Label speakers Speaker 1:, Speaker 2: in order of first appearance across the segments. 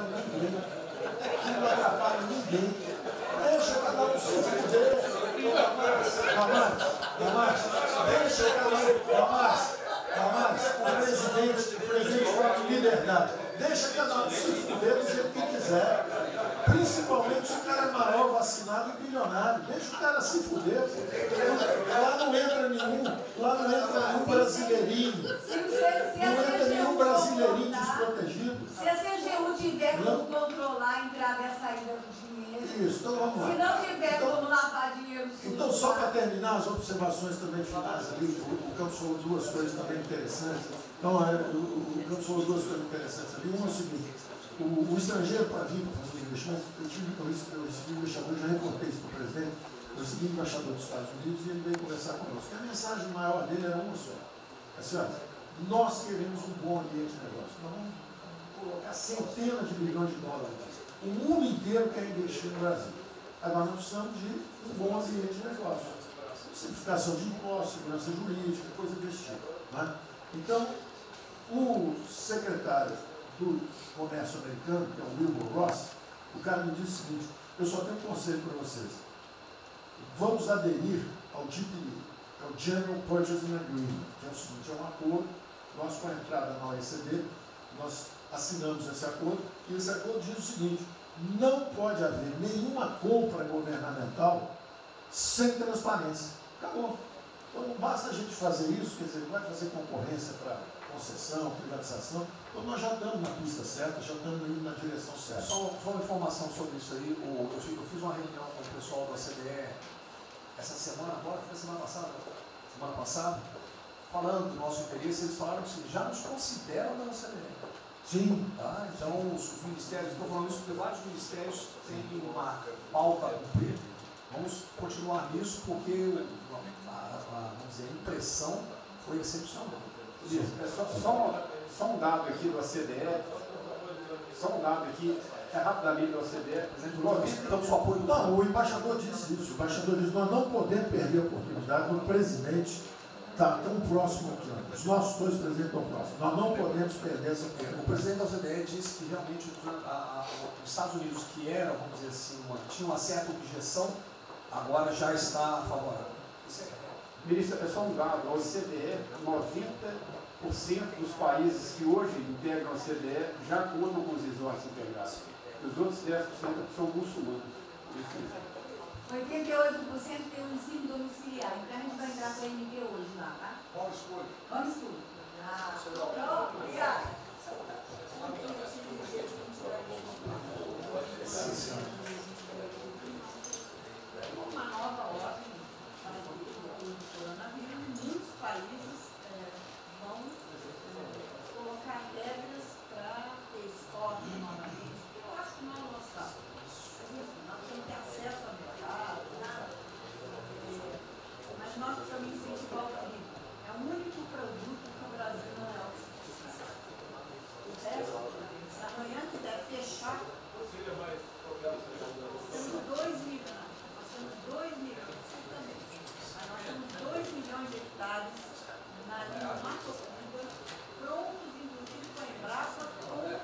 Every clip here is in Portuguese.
Speaker 1: ninguém. Não atrapalha ninguém. Deixa cada um se fuder. Damares, Damares, deixa cada um. O presidente, o presidente fala de liberdade. Deixa cada um se fuder do jeito que quiser. Principalmente se o cara é maior, vacinado e bilionário. Deixa o cara se fuder. Lá não entra nenhum, lá não entra nenhum brasileirinho. Não entra nenhum brasileirinho desprotegido.
Speaker 2: Se a CGU tiver como controlar a entrada e a saída do dinheiro.
Speaker 1: Isso, então vamos lá.
Speaker 2: Se não tiver
Speaker 1: Então-
Speaker 2: como lavar dinheiro sujo.
Speaker 1: Então, só para terminar as observações também finais ali, o Campos falou duas coisas também interessantes. Então, é, o, Campos falou duas coisas interessantes ali. Uma é o seguinte, o, o estrangeiro para vir para fazer investimento, eu tive com isso, eu recebi o embaixador, já reportei isso para o presidente, eu recebi o embaixador dos Estados Unidos e ele veio conversar conosco. E a mensagem maior dele era uma só. Assim, olha, nós queremos um bom ambiente de negócio. Nós vamos colocar centenas de milhões de dólares. O mundo inteiro quer investir no Brasil. Agora nós precisamos de um bom ambiente de negócio. Simplificação de impostos, segurança jurídica, coisa desse tipo. Né? Então, o secretário do Comércio Americano, que é o Wilbur Ross, o cara me disse o seguinte, eu só tenho um conselho para vocês. Vamos aderir ao GPE, é o General Purchasing Agreement, que é o seguinte, é um acordo, nós com a entrada na OECD, nós assinamos esse acordo, e esse acordo diz o seguinte, não pode haver nenhuma compra governamental sem transparência. Acabou. Então não basta a gente fazer isso, quer dizer, não vai fazer concorrência para concessão, privatização. Então nós já estamos na pista certa, já estamos indo na direção certa.
Speaker 3: Só, só uma informação sobre isso aí. Eu, fiz- eu fiz uma reunião com o pessoal da CDE essa semana, agora foi semana passada, semana passada, falando do nosso interesse, eles falaram que já nos consideram da CDE.
Speaker 1: Sim,
Speaker 3: Tá? Então, os, os ministérios, estou falando isso porque vários ministérios têm uma pauta a cumprir. Vamos continuar nisso porque a, a- vamos dizer, a impressão foi excepcional.
Speaker 4: Isso, é só, só, um- só um dado aqui do OCDE, só um dado aqui, é rapidamente do OCDE,
Speaker 3: Presidente Lula, então, seu apoio do
Speaker 1: Não, o embaixador disse isso. O embaixador disse, nós não podemos perder a oportunidade do presidente estar tão próximo aqui. ó. Os nossos dois presidentes estão próximos. Nós não podemos perder essa
Speaker 3: O
Speaker 1: oportunidade.
Speaker 3: presidente da OCDE disse que realmente o Trump- a- a- os Estados Unidos, que era, vamos dizer assim, uma, tinha uma certa objeção, agora já está favorável. Isso é real.
Speaker 4: Ministro, é só um dado, a OCDE, 90% dos países que hoje integram a OCDE já contam com os resorts integrados. Os outros 10% são muçulmanos. Isso mesmo.
Speaker 2: 88% tem um ensino domiciliar. Então a gente vai entrar com a MD hoje lá, tá?
Speaker 1: Vamos escolher.
Speaker 2: Vamos tudo. Ah, obrigada.
Speaker 3: Sim, senhor.
Speaker 5: uma nova ordem para o do coronavírus, muitos países eh, vão eh, colocar regras para ter estoque novamente. Eu acho que não é o nosso caso. Nós temos que ter acesso ao mercado, né? Eh, mas nós precisamos incentivar o turismo. É o único produto que o Brasil não é autossuficiente. O resto, se amanhã quiser fechar, temos 2 milhões. Nós temos 2 milhões, certamente. Mas nós temos 2 milhões de hectares na linha Mato Piba, prontos, inclusive com a Embrapa, com eh,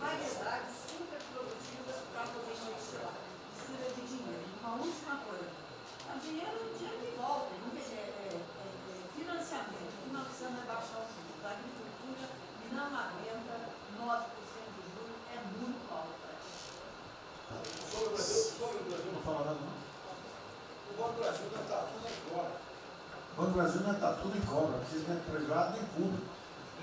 Speaker 5: variedades super produtivas para poder investir lá. Precisa de dinheiro. Uma última coisa. O dinheiro, o dinheiro que volta, não é, é, é, é, financiamento. O que nós precisamos é baixar os juros. A agricultura não aguenta 9% de juros, é muito alto para isso.
Speaker 6: Sobre o Brasil, sobre o Brasil,
Speaker 1: Não fala nada, não.
Speaker 6: o Banco do Brasil ainda está tudo agora.
Speaker 1: O Banco Brasil não está tudo em cobra, não é privado nem público.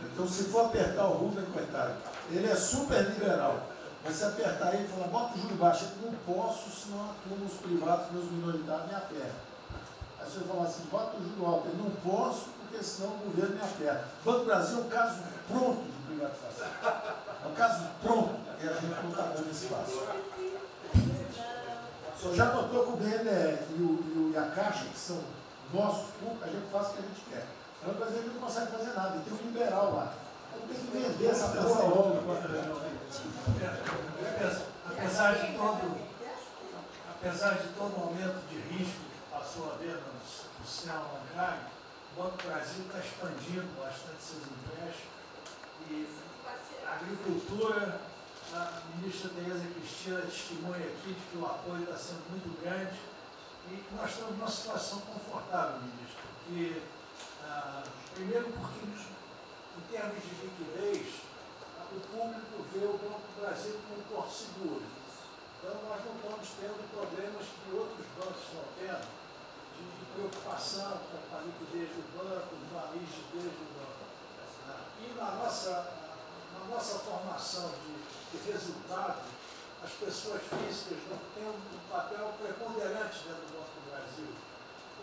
Speaker 1: Então, se for apertar o Rubem, coitado, ele é super liberal. Mas se apertar ele e falar, bota o juro baixo, eu não posso, senão a turma, os privados, meus minoritários, me apertam. Aí você fala assim, bota o juro alto, eu não posso, porque senão o governo me aperta. Banco Brasil é um caso pronto de privatização. É um caso pronto, e a gente não está dando espaço. O senhor já notou que o BNDE e, o, e, o, e a Caixa, que são nossos públicos, a gente faz o que a gente quer. Vezes, a gente não consegue fazer nada. E tem um liberal lá. Então tem que vender essa porra logo.
Speaker 7: Apesar de todo, apesar de todo o aumento de risco que passou a haver no, no sistema bancário, o Banco Brasil está expandindo bastante seus empréstimos e a agricultura a ministra Tereza Cristina testemunha aqui de que o apoio está sendo muito grande e nós estamos numa situação confortável, ministro, porque, ah, primeiro porque, em termos de liquidez, ah, o público vê o Banco do Brasil como um porto seguro. Então, nós não estamos tendo problemas que outros bancos estão tendo, de, preocupação com a liquidez do banco, com a rigidez do banco. Ah, e na nossa, na nossa formação de de resultado, as pessoas físicas não têm um papel preponderante dentro do do Brasil.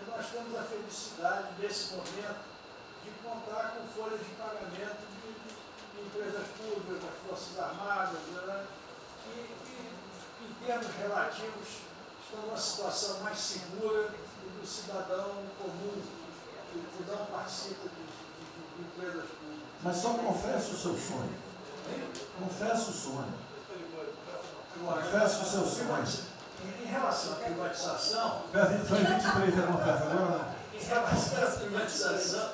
Speaker 7: E nós temos a felicidade, nesse momento, de contar com folhas de pagamento de, de empresas públicas, das Forças Armadas, né, que, que, em termos relativos, estão numa situação mais segura do que o cidadão comum, que, que não participa de, de, de empresas públicas.
Speaker 1: Mas só confessa o seu sonho. Confessa o sonho. Confessa o seu sonho.
Speaker 7: Em relação à privatização,
Speaker 1: Foi 23 a confessa, agora
Speaker 7: em relação à privatização,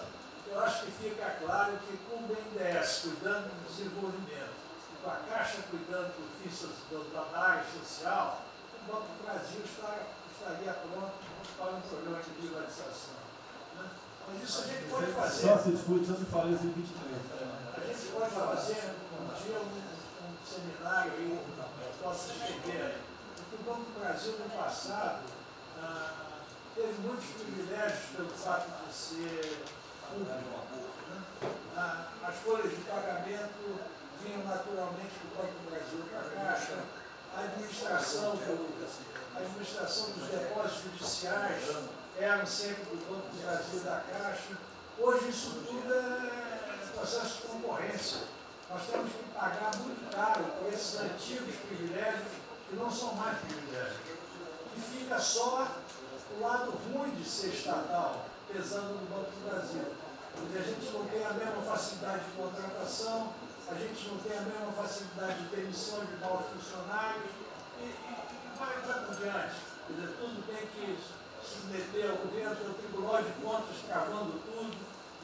Speaker 7: eu acho que fica claro que com o BNDES cuidando do desenvolvimento, com a Caixa cuidando do fim do, da área social, o Banco do Brasil estaria pronto para um programa de privatização. Né? Mas isso a gente pode fazer.
Speaker 1: só se discute, só se fala isso em 23.
Speaker 7: A gente pode fazer um dia um seminário aí, eu posso escrever o Banco do Brasil no passado ah, teve muitos privilégios pelo fato de ser público. né? Ah, as folhas de pagamento vinham naturalmente do Banco do Brasil para a Caixa. A administração, do, a administração dos depósitos judiciais eram sempre do Banco do Brasil e da Caixa. Hoje isso tudo é processo de concorrência. Nós temos que pagar muito caro por esses antigos privilégios que não são mais privilégios. E fica só o lado ruim de ser estatal, pesando no Banco do Brasil. Porque a gente não tem a mesma facilidade de contratação, a gente não tem a mesma facilidade de demissão de maus funcionários, e, e, vai, vai por diante. Quer dizer, tudo tem que submeter ao governo, tem o Tribunal de Contas cavando tudo.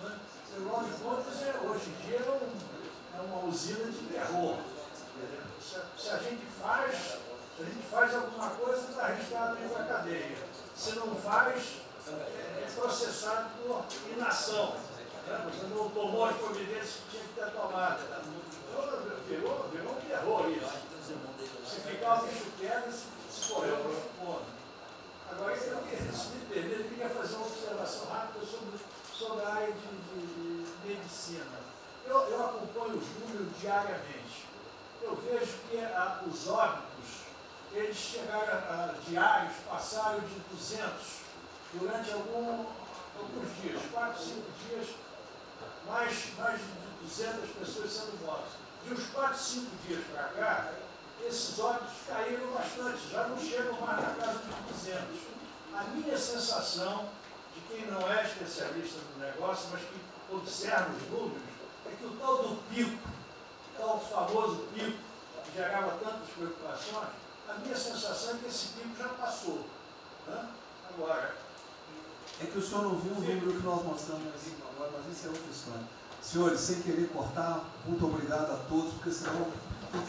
Speaker 7: Né? O Tribunal de Contas é, hoje em dia é, um, é uma usina de terror. Se, a gente faz, se a gente faz alguma coisa, está arriscado dentro da cadeia. Se não faz, é, é processado por inação. Né? Você não tomou as providências que tinha que ter tomado. Virou, virou um terror isso. Se ficar o bicho quieto, se, se correr o bicho come. Agora, se me permite, eu queria fazer uma observação rápida sobre, sobre a área de, de, de medicina. Eu, eu acompanho os números diariamente. Eu vejo que a, os óbitos, eles chegaram a, diários, passaram de 200 durante algum, alguns dias, 4, 5 dias, mais, mais de 200 pessoas sendo mortas. De uns 4, 5 dias para cá, esses óbitos caíram bastante, já não chegam mais na casa dos 200. A minha sensação, de quem não é especialista no negócio, mas que observa os números, que o tal do pico, o tal famoso pico, que gerava tantas preocupações, a minha sensação é que esse pico já passou. Né? Agora,
Speaker 3: É que o senhor não viu o número que nós mostramos agora, mas isso é outra história. Senhores, sem querer cortar, muito obrigado a todos, porque senão não